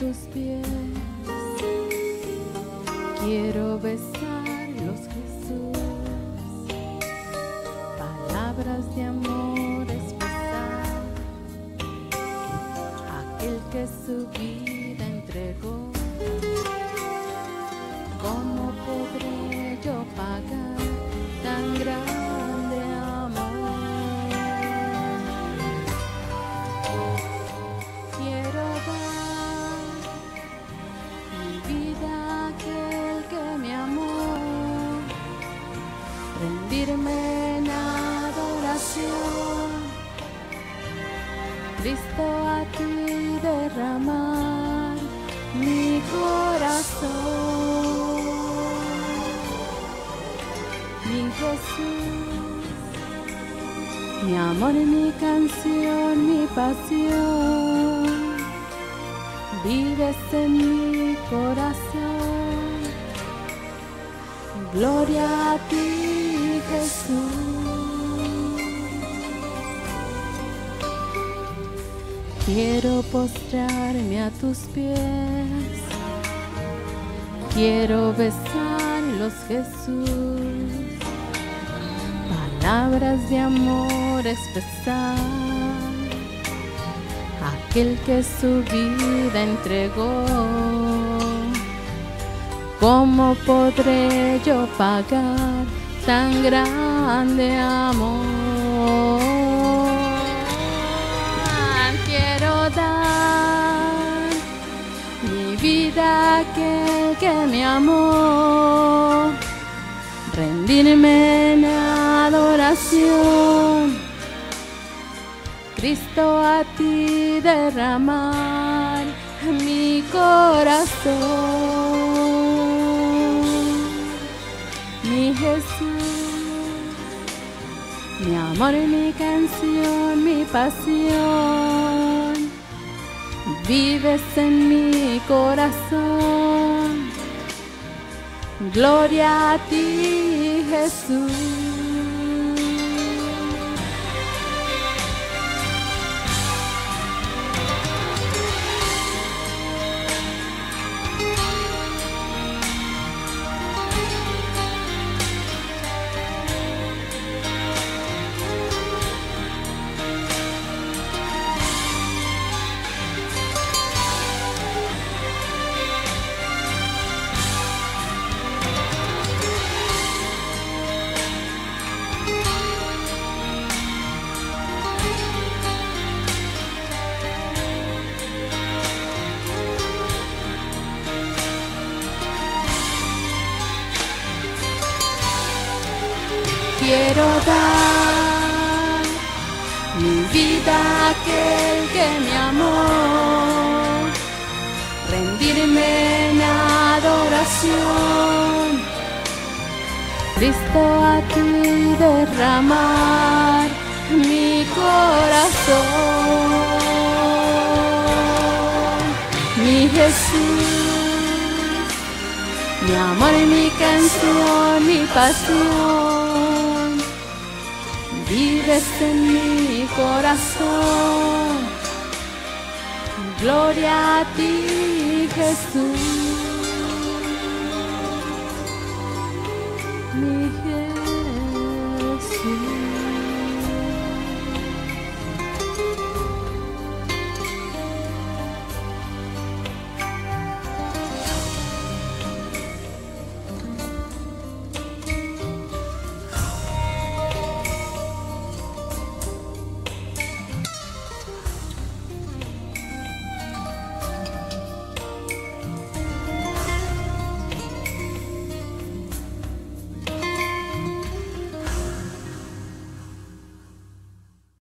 tus pies. Quiero besarlos, Jesús. Palabras de amor expresar. Aquel que su rendirme en adoración, Cristo a ti derramar mi corazón, mi Jesús, mi amor, mi canción, mi pasión. Vives en mi corazón. Gloria a ti, Jesús. Quiero postrarme a tus pies. Quiero besarlos, Jesús. Palabras de amor expresar aquel que su vida entregó. ¿Cómo podré yo pagar tan grande amor? Quiero dar mi vida a aquel que me amó, rendirme en adoración. Cristo a ti derramar mi corazón, Jesús, mi amor, mi canción, mi pasión, vives en mi corazón. Gloria a ti, Jesús. Quiero dar mi vida a aquel que me amó, rendirme en adoración, Cristo a ti derramar mi corazón, mi Jesús, mi amor, mi canción, mi pasión vives en mi corazón. Gloria a ti, Jesús. Mi Jesús.